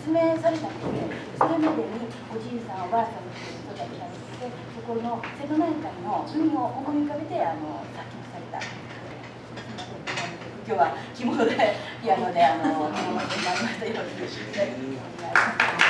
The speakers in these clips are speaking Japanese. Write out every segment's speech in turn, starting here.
説明されたのでそれまでにおじいさんおばあさんの人たちがいてそこの瀬戸内海の海を思い浮かべてあの作曲された。今日は着物でピアノであの着物になりましたよろしくお願いします。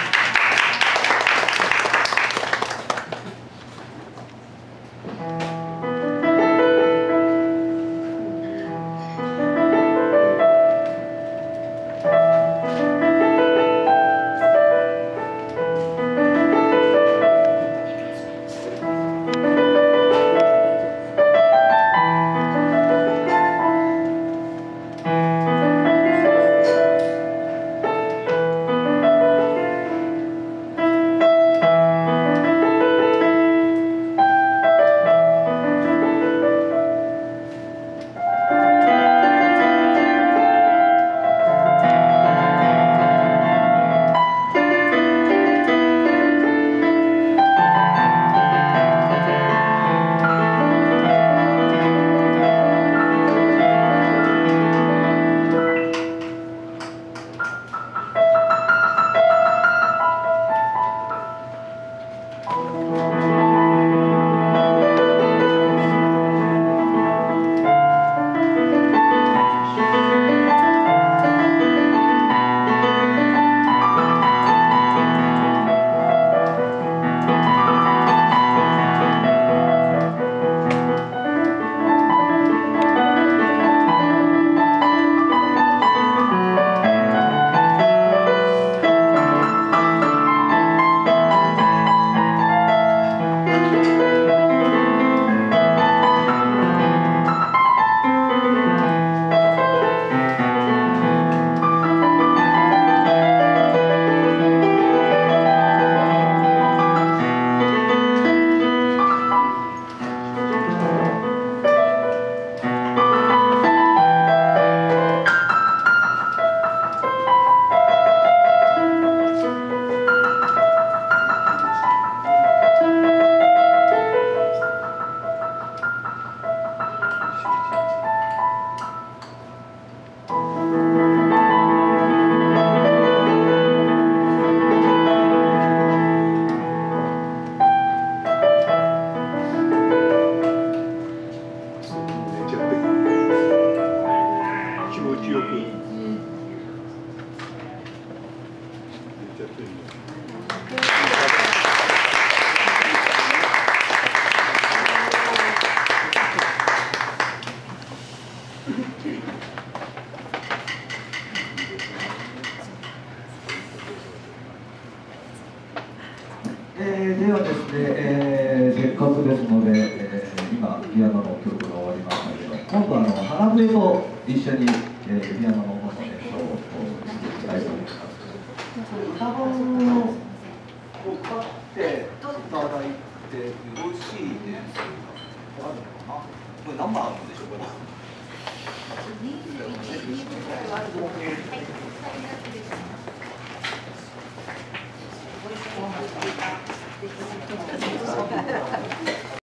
えー、ではですね、えー、せっかくですので、えー、今ピアノの曲が終わりましたけど今度はあの花笛と一緒に、えー、ピアノの方の演奏をしていきたいと思います歌本を買っていただいてよろしいですかあるのかなこれ何番あるんでしょうか？Gracias.